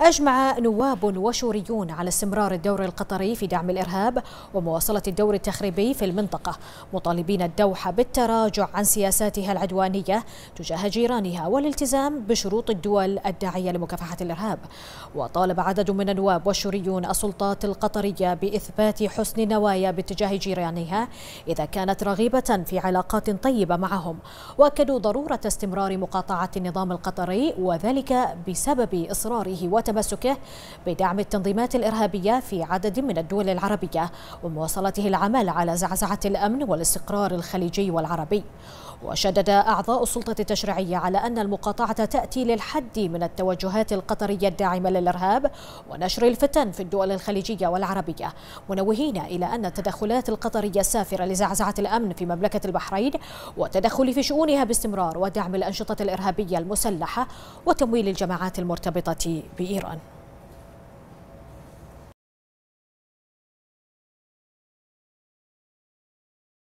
أجمع نواب وشوريون على استمرار الدور القطري في دعم الإرهاب ومواصلة الدور التخريبي في المنطقة مطالبين الدوحة بالتراجع عن سياساتها العدوانية تجاه جيرانها والالتزام بشروط الدول الداعية لمكافحة الإرهاب. وطالب عدد من النواب والشوريون السلطات القطرية بإثبات حسن نوايا باتجاه جيرانها إذا كانت رغيبة في علاقات طيبة معهم وأكدوا ضرورة استمرار مقاطعة النظام القطري وذلك بسبب إصراره وتمسكه بدعم التنظيمات الإرهابية في عدد من الدول العربية ومواصلته العمل على زعزعة الأمن والاستقرار الخليجي والعربي. وشدد أعضاء السلطة التشريعية على أن المقاطعة تأتي للحد من التوجهات القطرية الداعمة للإرهاب ونشر الفتن في الدول الخليجية والعربية منوهين إلى أن التدخلات القطرية السافرة لزعزعة الأمن في مملكة البحرين والتدخل في شؤونها باستمرار ودعم الأنشطة الإرهابية المسلحة وتمويل الجماعات المرتبطة بإيران. إيران